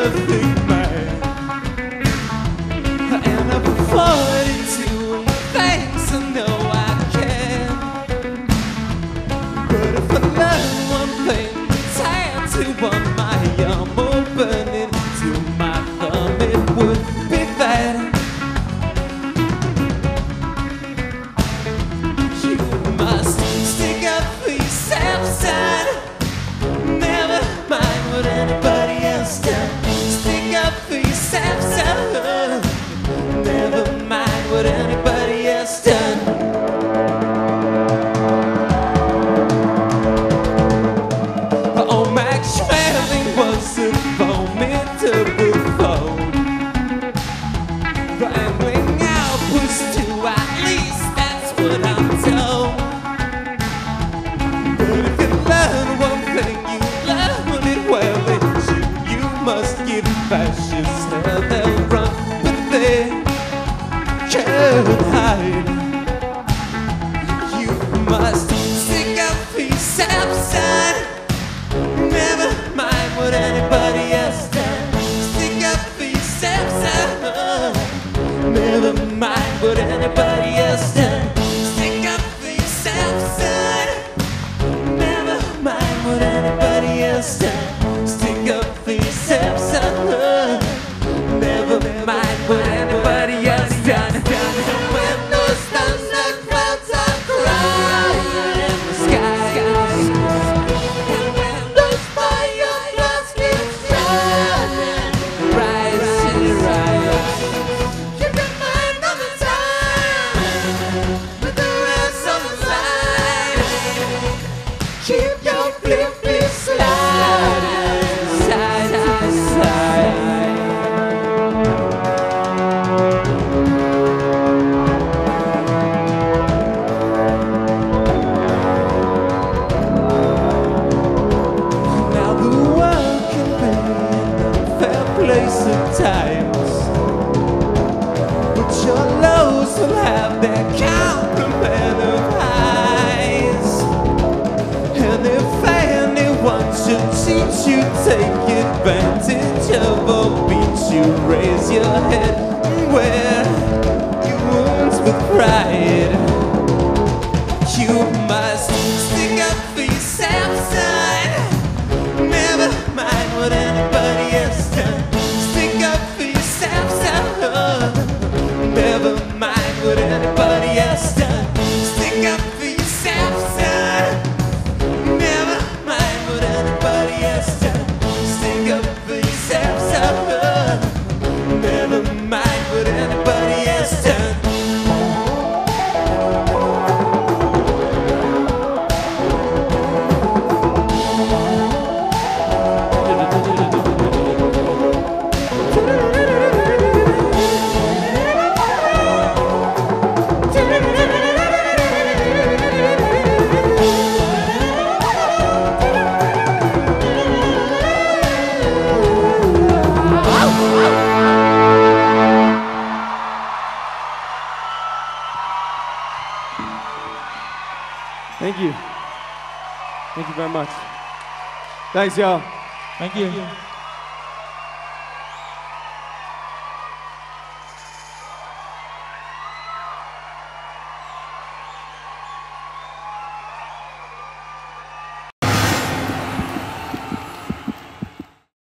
love. road. Ambling Alp was to at least that's what I'm told. But if you learn one thing, you learn it well. It's you, you must give fascists hell. They'll run, but they can't hide. You must. but anybody sometimes. But your lows will have their complement of highs. And if anyone should cheat you, take advantage of or beat you, raise your head and wear your wounds with pride. Thank you. Thank you very much. Thanks, y'all. Thank you. Thank you.